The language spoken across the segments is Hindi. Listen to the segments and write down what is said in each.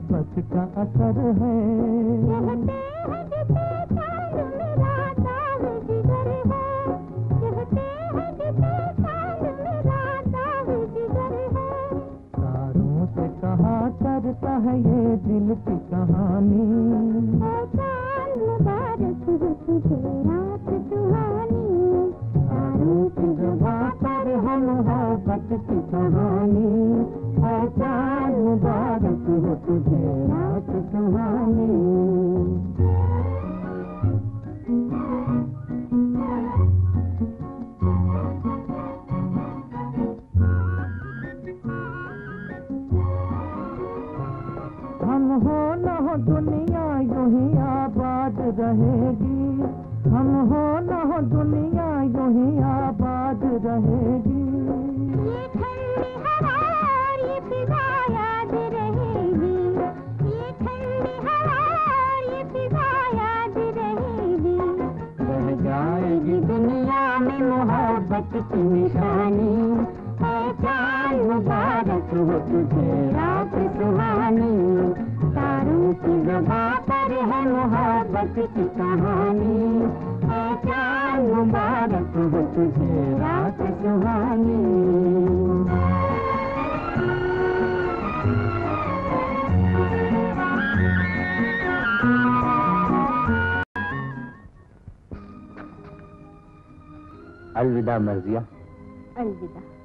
मोहब्बत का असर है तारों से कहा करता है ये दिल की कहानी तारों की जगह पर है मोहब्बत की कहानी ऐसा मुबारक हो तुझे रात सुहानी हम हो न हो दुनिया, यूँ ही आबाद रहेगी। हम हो न हो दुनिया यूँ ही आबाद रहेगी। ये ठंडी हवा ये फिजा याद रहेगी ये ठंडी हवा ये फिजा याद रहेगी रह जाएगी दुनिया में मोहब्बत की निशानी। मुबारक हो तुझे रात सुहानी। तारों की जगह पर है मोहब्बत की कहानी। मुबारक हो तुझे रात सुहानी अलविदा मर्जिया। अलविदा।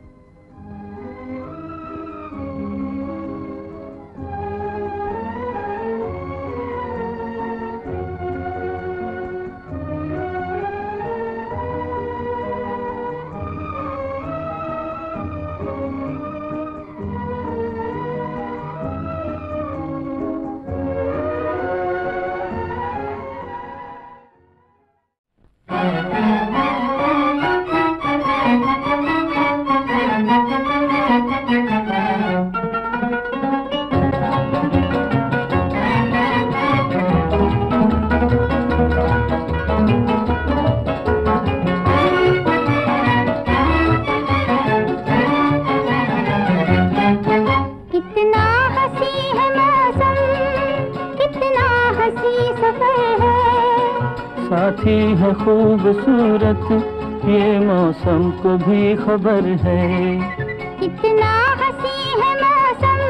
खूबसूरत ये मौसम को भी खबर है। कितना हसी है मौसम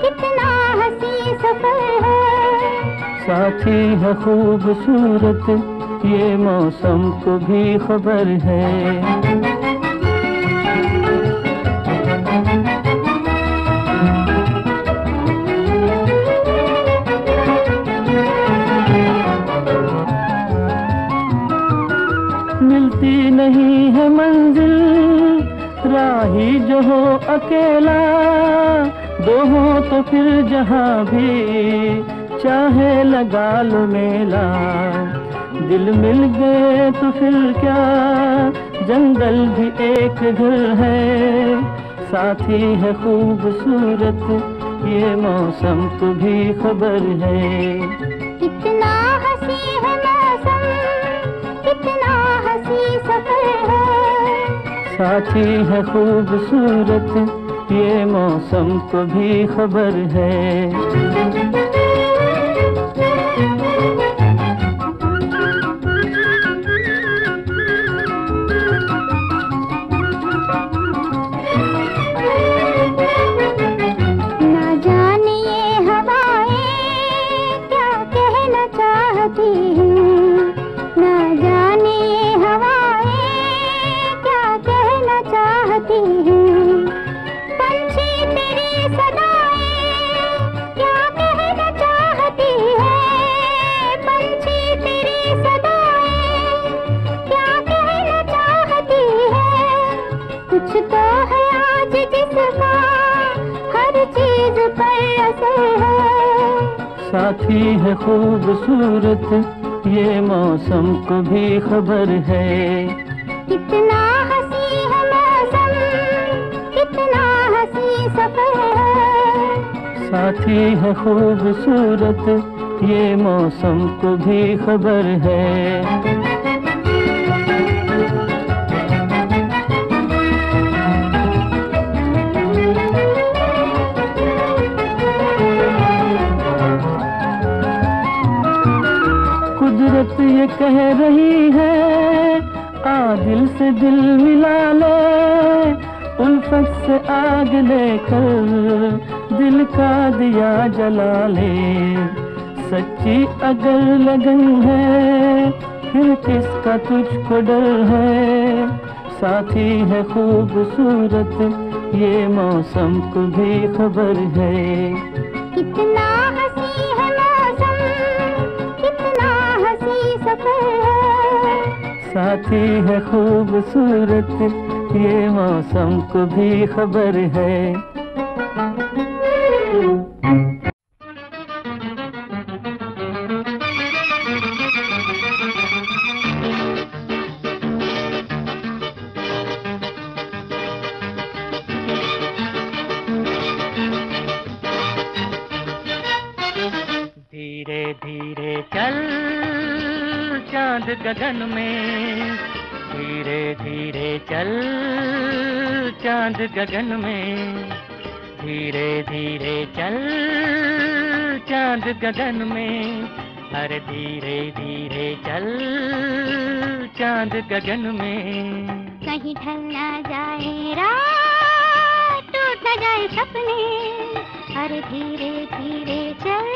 कितना हसी सफ़र है। साथी है खूबसूरत ये मौसम को भी खबर है। अकेला दो हो तो फिर जहाँ भी चाहे लगा लो मेला। दिल मिल गए तो फिर क्या जंगल भी एक घर है। साथी है खूबसूरत ये मौसम को भी खबर है। कितना हसी है मौसम कितना हसी सफ़र है। साथी है खूबसूरत ये मौसम को भी खबर है। साथी है खूबसूरत ये मौसम को भी खबर है। कितना हसी है मौसम कितना हसी सफ़र है। साथी है खूबसूरत ये मौसम को भी खबर है। आग लेकर दिल का दिया जला ले। सच्ची अगर लगन है फिर किसका तुझको डर है? साथी है खूबसूरत ये मौसम को भी खबर है। कितना हसी है मौसम कितना हसी सफ़र है। साथी है खूबसूरत ये मौसम को भी खबर है। धीरे धीरे चल चाँद गगन में गगन में धीरे धीरे चल, चाँद गगन में। हर धीरे धीरे चल, चाँद गगन में। कहीं ढल ना जाए रात टूट न जाए सपने। अरे धीरे धीरे चल,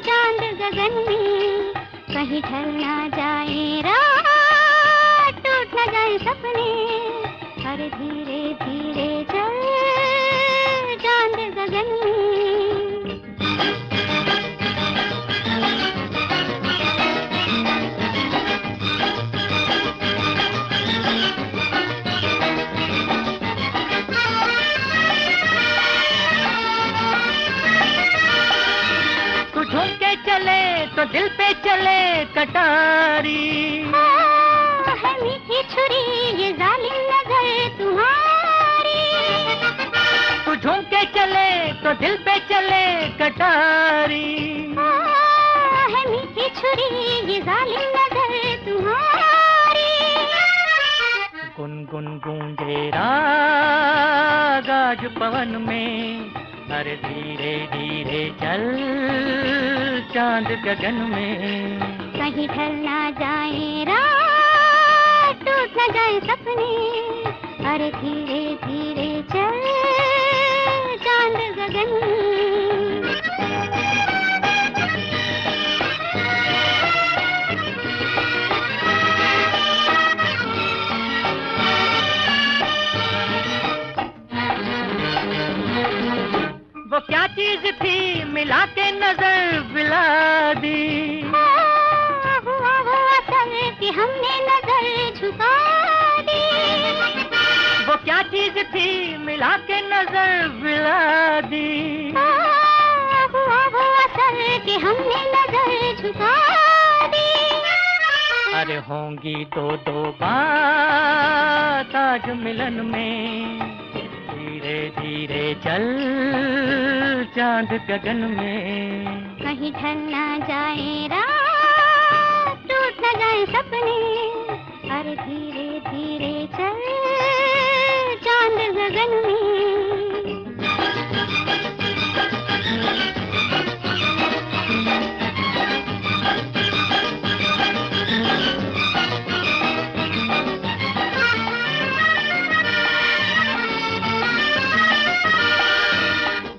चाँद गगन में। कहीं ढल ना जाए रात टूट न जाए सपने। दिल पे चले कटारी। है मीठी छुरी ये जालिम नज़र तुम्हारी। तू झूम के चले तो दिल पे चले कटारी। है मीठी छुरी ये जालिम नज़र तुम्हारी। गुन गुन गूंजे राग आज पवन में अरे धीरे धीरे चल। चाँद गगन में। कहीं ढल ना जाए रात टूट न जाए सपने अरे धीरे धीरे चल चाँद गगन। में वो क्या चीज़ थी मिला के नज़र? थी, मिला के नज़र मिला दी। हुआ हमने नज़र झुका दी अरे होंगी दो दो बात आज मिलन में। धीरे धीरे चल चाँद गगन में। कहीं ढल ना जाए रात टूट न जाए सपने। अरे धीरे धीरे चल। गगन में।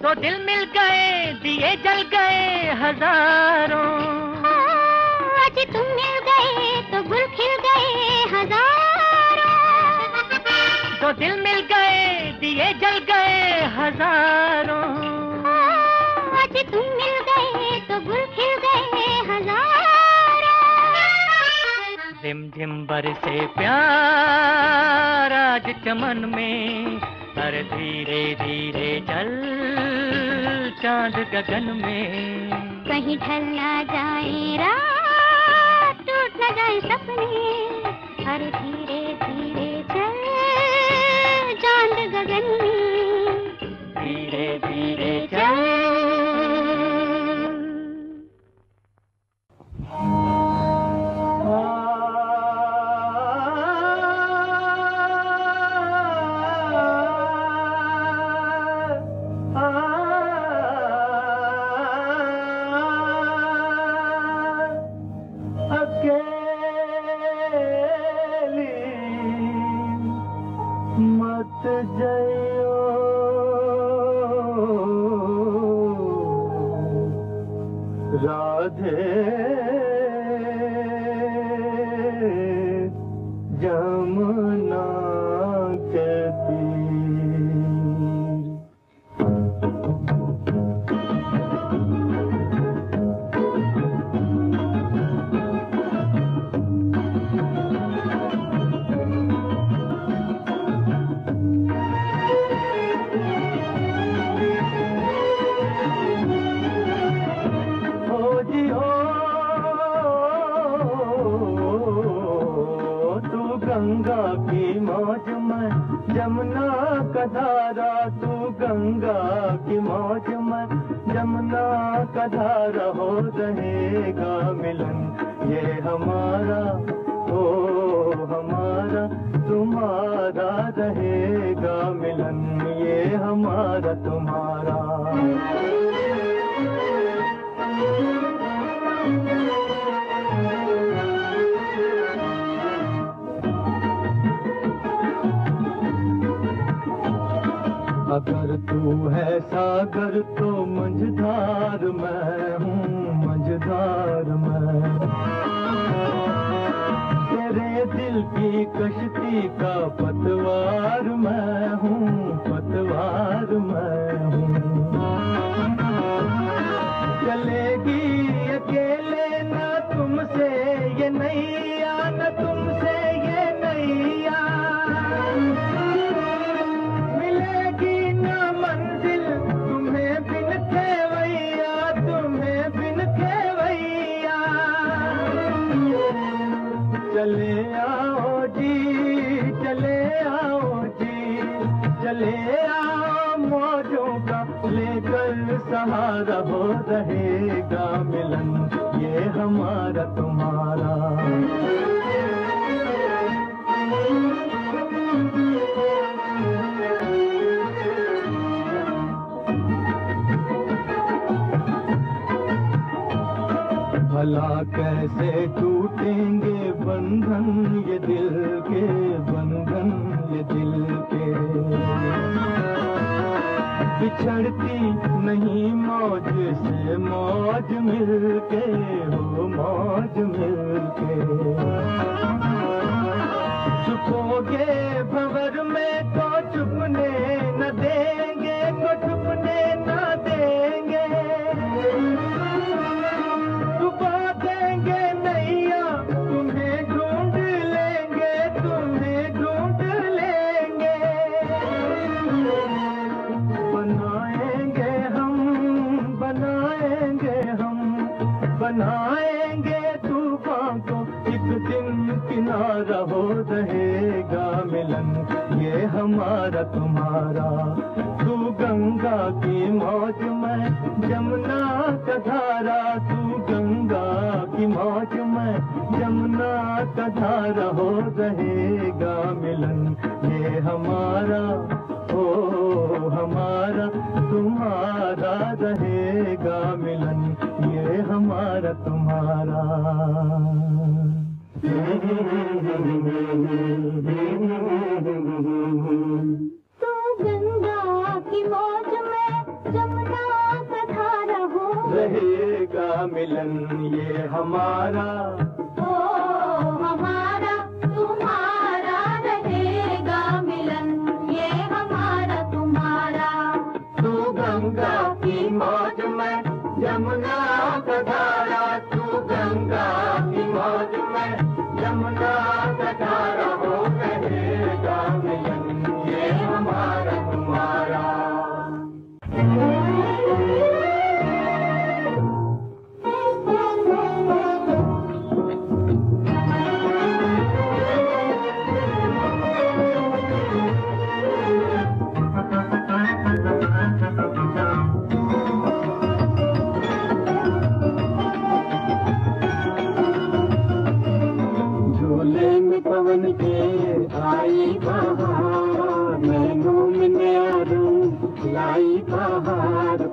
तो दिल मिल गए दिए जल गए हज़ारों। तो दिल मिल गए दिए जल गए हज़ारों। आज तुम मिल गए तो गुल खिल गए हज़ारों। झिम झिम बरसे प्यार आज चमन में पर धीरे धीरे चल चाँद गगन में। कहीं ढल ना जाए रात टूट ना जाए सपने धीरे धीरे गगन में धीरे धीरे चल। रहेगा मिलन, ये हमारा हो हमारा, तुम्हारा रहेगा मिलन, ये हमारा, तुम्हारा। अगर तू है सागर तो मंझधार मैं कश्ती का पतवार रहेगा मिलन, ये हमारा तुम्हारा। भला कैसे टूटेंगे बंधन, ये दिल के बंधन, ये दिल के। बिछड़ती नहीं मौज मौज मिलके छुपोगे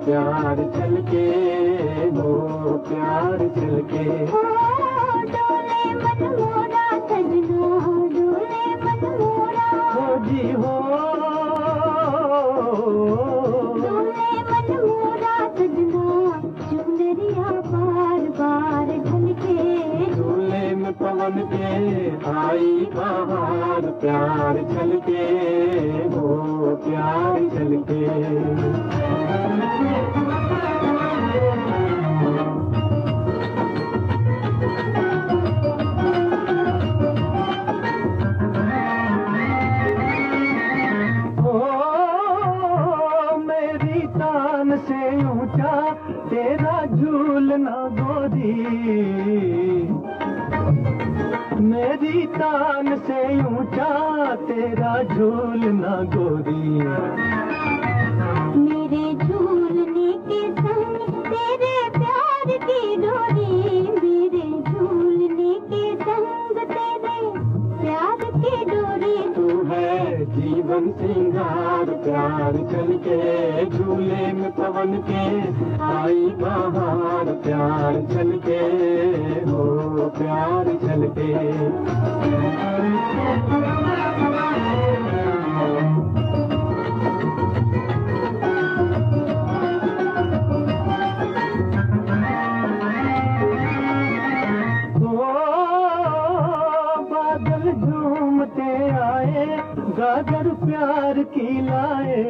प्यार चल के हो प्यार चल के ओ डोले मन मोरा सजना डोले मन मोरा हो। जी हो पवन के, आई बहार प्यार चल के हो प्यार चल गागर प्यार की लाए।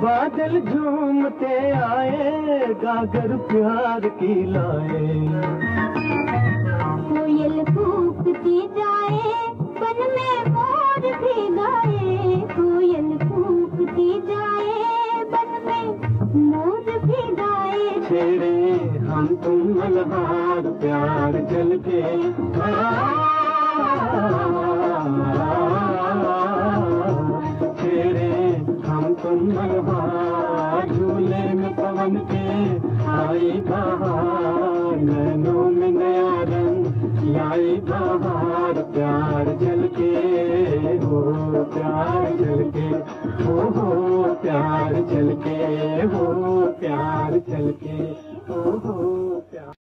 बादल झूमते आए गागर प्यार की लाए। कोयल फूकती जाए बन में मोर भी गाए कोयल फूकती जाए बन में मोर भी गाए छेड़े हम तुम मल्हार प्यार चल के छेड़े हम मल्हार झूले में पवन के आई बहार नैनों में नया रंग लाई बहार प्यार चल के हो प्यार चल के हो हो प्यार चल के हो प्यार चल के हो हो प्यार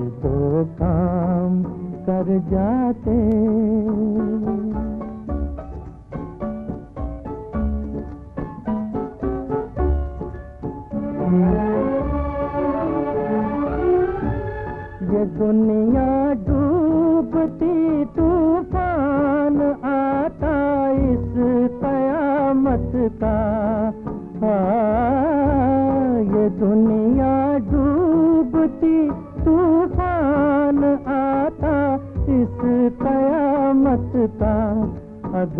में दो काम कर जाते। ये दुनिया डूबती तूफ़ान आता इस कयामत का हाँ,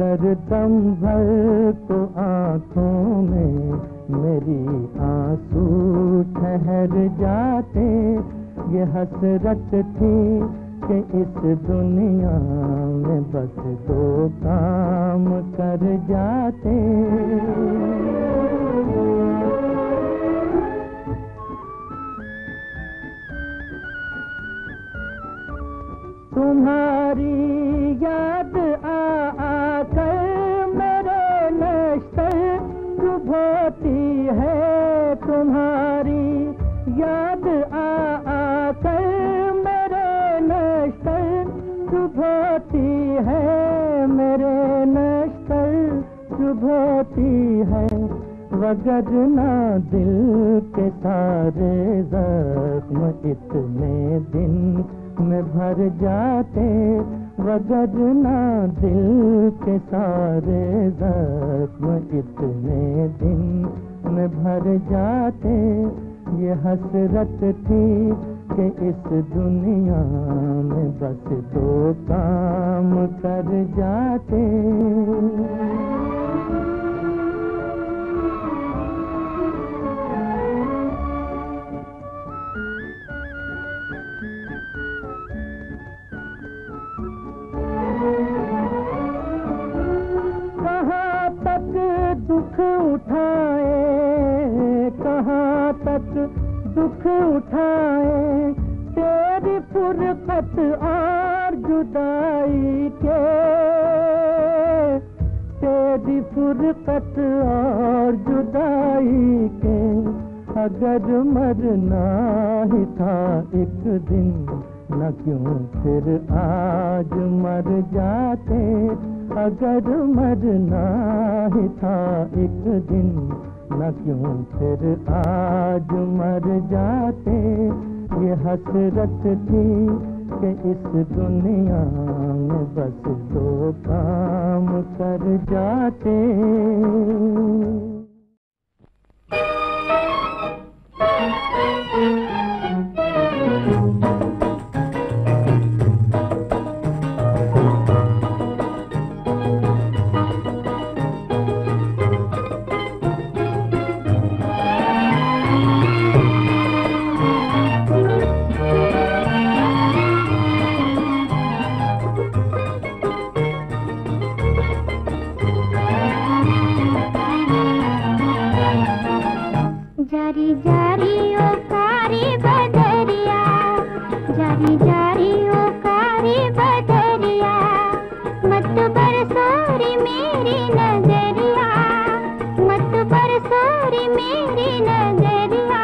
अगर दम भर तो आँखों में मेरी आँसू ठहर जाते। ये हसरत थी कि इस दुनिया में बस दो काम कर जाते। तुम्हारी याद आ तुम्हारी याद आ आकर मेरे नश्तर चुभोती है, मेरे नश्तर चुभोती है। वगरना दिल के सारे जख्म इतने दिन में भर जाते वगरना दिल के सारे जख्म इतने दिन में भर जाते, ये हसरत थी कि इस दुनिया में बस दो काम कर जाते। क्यों आज मर जाते, ये हसरत थी कि इस दुनिया में बस दो काम कर जाते। जारी जारी ओ कारी बदरिया, जारी जारी ओ कारी बदरिया, मत मेरी नज़रिया, मत बरसोरी मेरी नज़रिया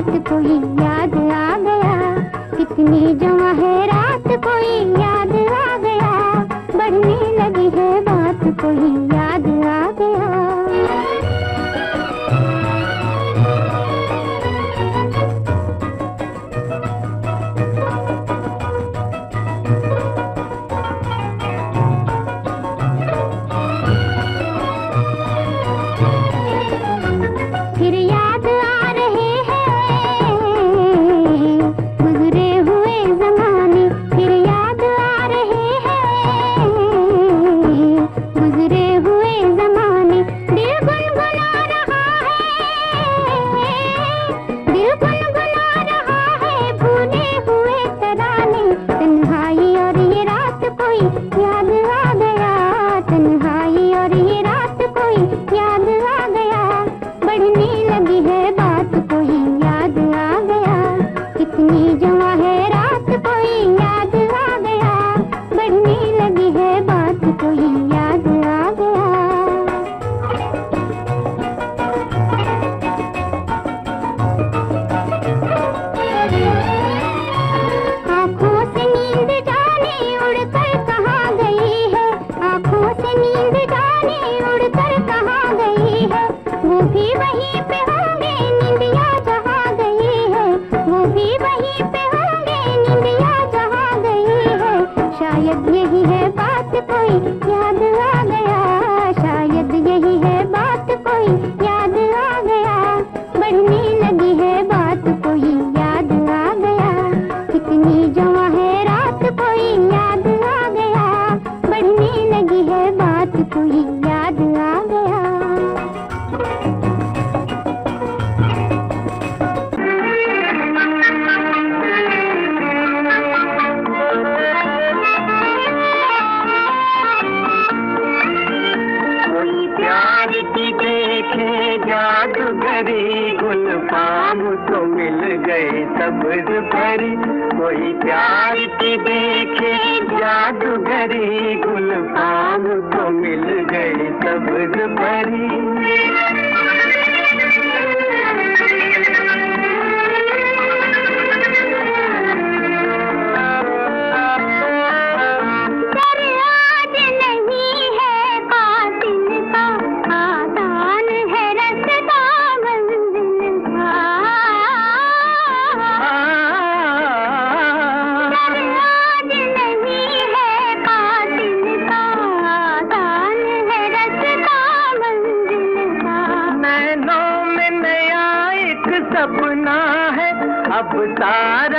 रात कोई याद आ गया। कितनी जमा है रात कोई याद आ गया। बढ़ने लगी है बात कोई याद आ बात तो ये याद आ गया। जादूगरी गुल पाम तो मिल गए सब्र भरी कोई प्यार की देखे जादूगरी लबड़ परी தார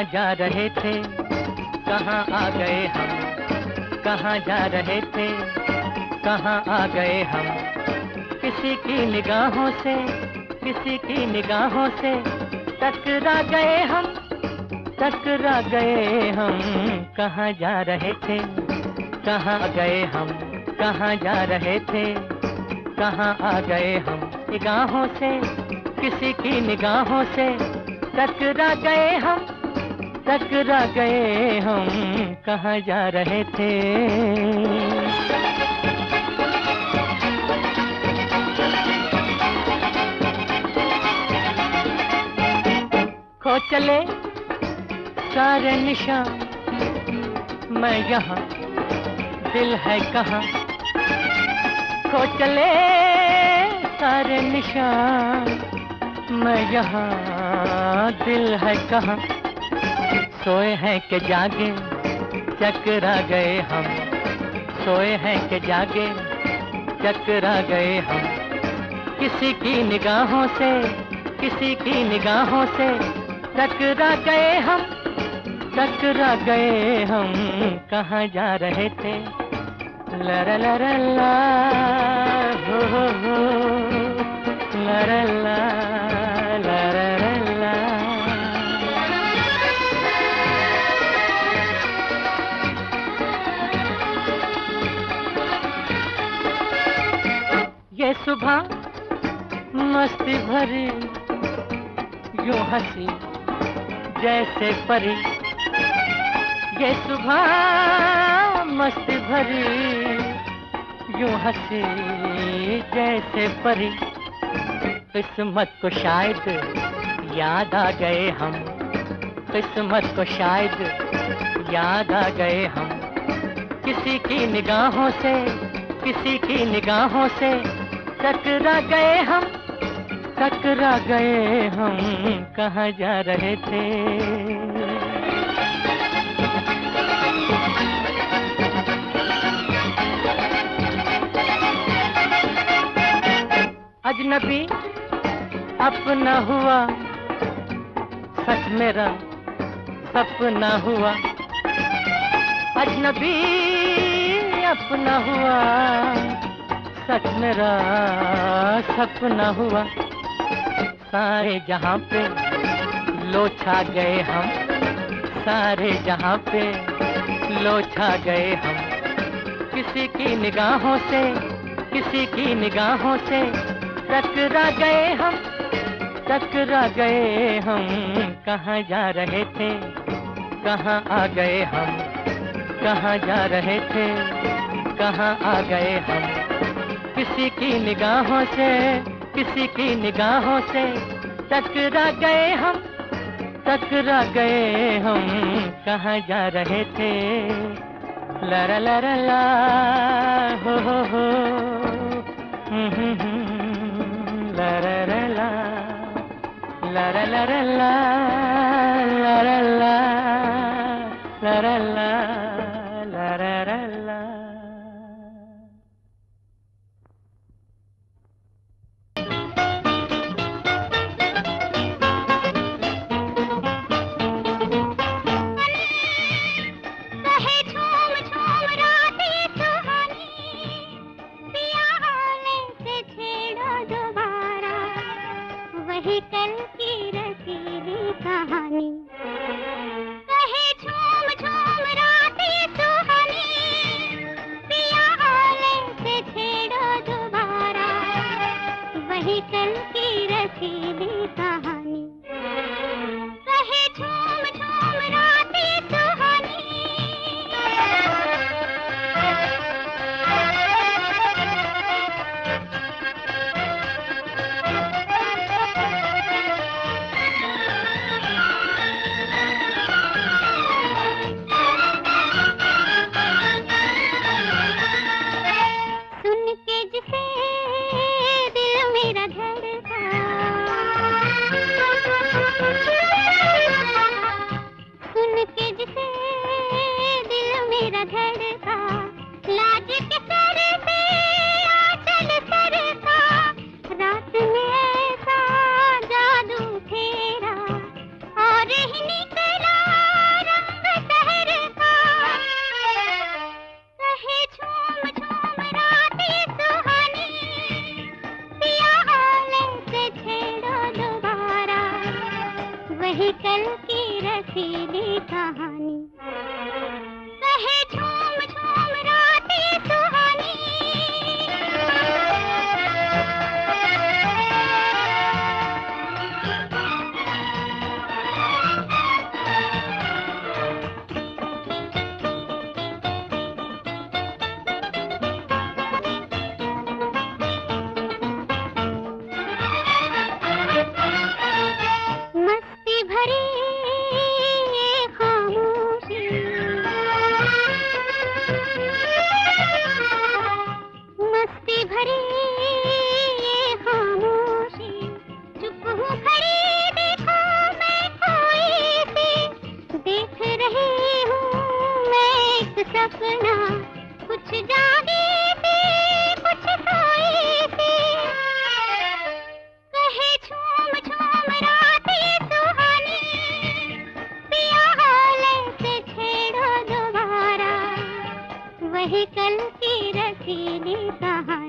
कहाँ जा रहे थे? कहाँ आ गए हम? कहाँ जा रहे थे? कहाँ आ गए हम? किसी की निगाहों से, किसी की निगाहों से टकरा गए हम, टकरा गए हम। कहाँ जा रहे थे? कहाँ गए हम? कहाँ जा रहे थे? कहाँ आ गए हम? निगाहों से, किसी की निगाहों से टकरा गए हम। टकरा गए हम, कहाँ जा रहे थे? खो चले सारे निशान, मैं यहाँ, दिल है कहाँ? खो चले सारे निशान, मैं यहाँ, दिल है कहाँ? सोए हैं के जागे, चकरा गए हम। सोए हैं के जागे, चकरा गए हम। किसी की निगाहों से, किसी की निगाहों से टकरा गए हम टकरा गए हम। कहाँ जा रहे थे? लरा लरा ला हो हो हो। लरा ला सुबह मस्ती भरी, यो हँसी जैसे परी। ये सुबह मस्ती भरी, यो हँसी जैसे परी। किस्मत को शायद याद आ गए हम, किस्मत को शायद याद आ गए हम। किसी की निगाहों से, किसी की निगाहों से टकरा गए हम टकरा गए हम, कहाँ जा रहे थे? अजनबी, अपना हुआ, सच मेरा सपना हुआ। अजनबी, अपना हुआ सच मेरा सपना हुआ। सारे जहाँ पे लोछा गए हम, सारे जहाँ पे लोछा गए हम। किसी की निगाहों से, किसी की निगाहों से टकरा गए हम, टकरा गए हम। कहाँ जा रहे थे, कहाँ आ गए हम, कहाँ जा रहे थे, कहाँ आ गए हम। किसी की निगाहों से किसी की निगाहों से टकरा गए हम टकरा गए हम। कहाँ जा रहे थे? लरा लरा ला हो हो हो। हम्म, हम्म, हम्म, लरा ला लरा लरा ला लरा ला कुछ जागे थे कुछ सोए थे कहे, झूम झूम राती सुहानी, पिया हाले से छेड़ो दोबारा। वही कल की रसीली कहानी।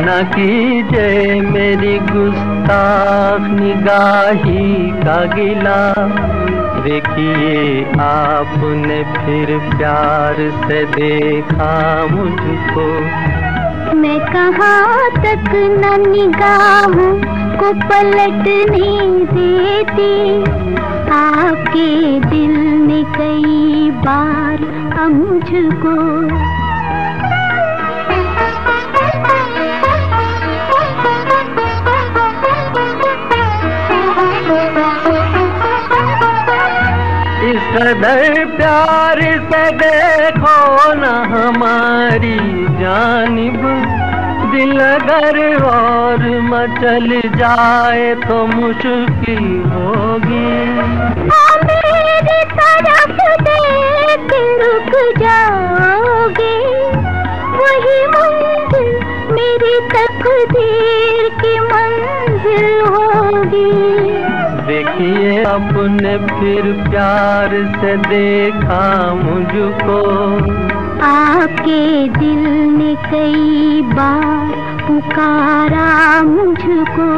न कीजिए मेरी गुस्ताख निगाही का गिला। देखिए आपने फिर प्यार से देखा मुझको। मैं कहाँ तक न निगाहों, को पलटने देती। आपके दिल ने कई बार मुझको इस प्यार से देखो न हमारी जानिब। दिल अगर और मचल जाए तो मुश्किल होगी। मेरी तरफ़ देख रुक जाओगे। वही मंजिल मेरी तकदीर की मंजिल होगी। देखिए आपने फिर प्यार से देखा मुझको। आपके दिल ने कई बार पुकारा मुझको।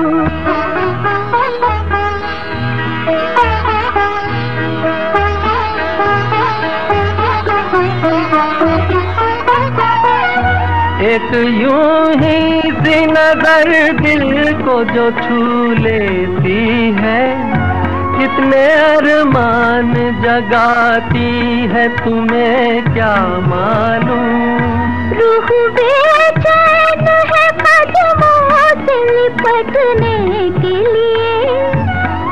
एक यूँ ही सी नज़र दिल को जो छू लेती है। कितने अरमान जगाती है तुम्हें क्या मालूम? रूह बेचैन है कदमों से लिपटने के लिए।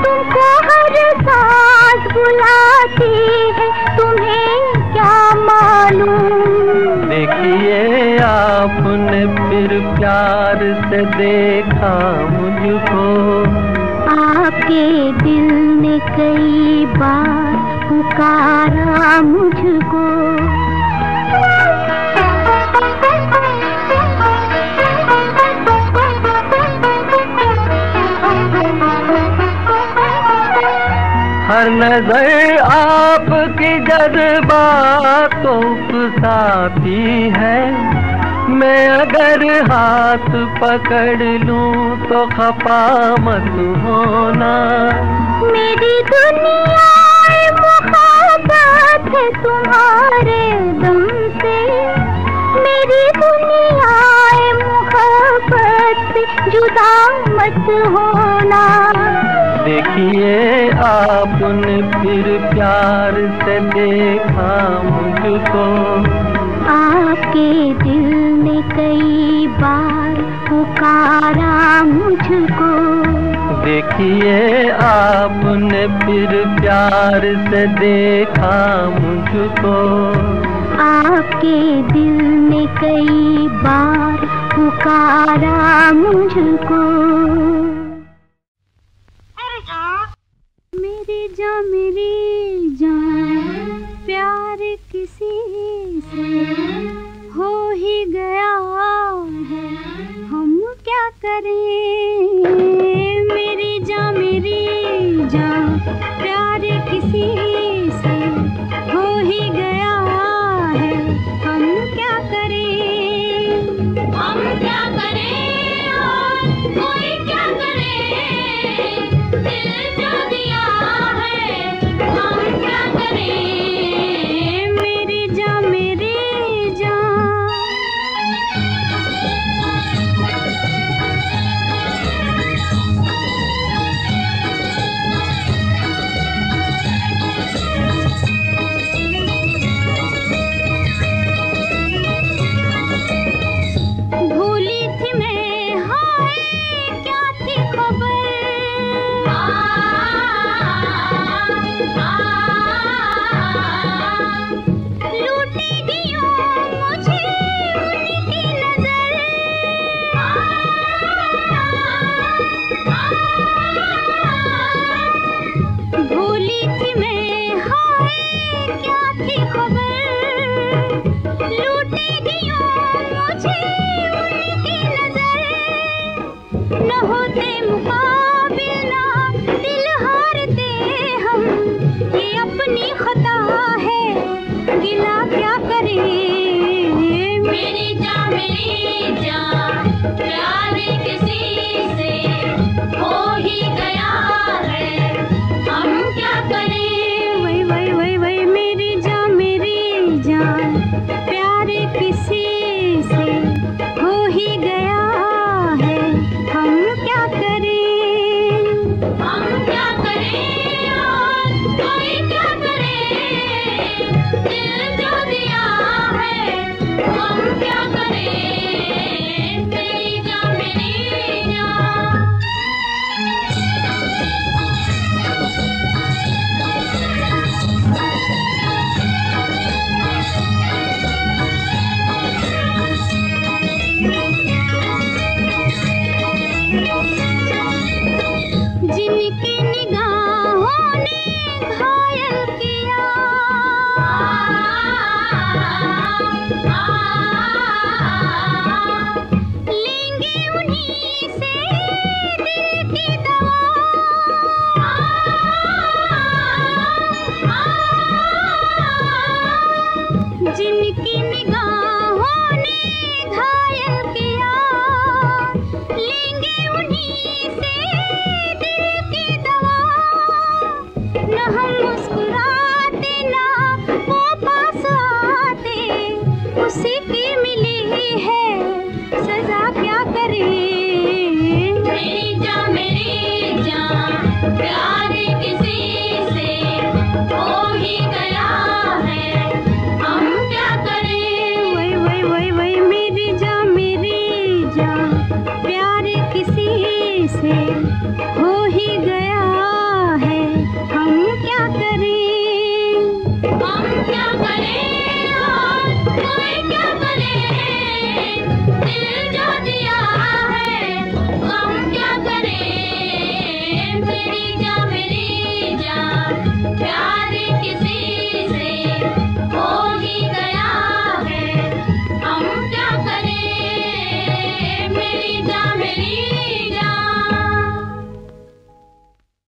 तुमको हर सांस बुलाती है तुम्हें क्या मालूम? देखिए आपने फिर प्यार से देखा मुझको। आपके दिल ने कई बार पुकारा मुझको। हर नज़र आपकी जज्बात उकसाती है। मैं अगर हाथ पकड़ लूँ तो खपा मत होना। मेरी दुनिया है तुम्हारे दम से। मेरी दुनिया मोहब्बत से जुदा मत होना। कई बार पुकारा मुझको। देखिए आपने फिर प्यार से देखा मुझको। आपके दिल ने कई बार पुकारा मुझको।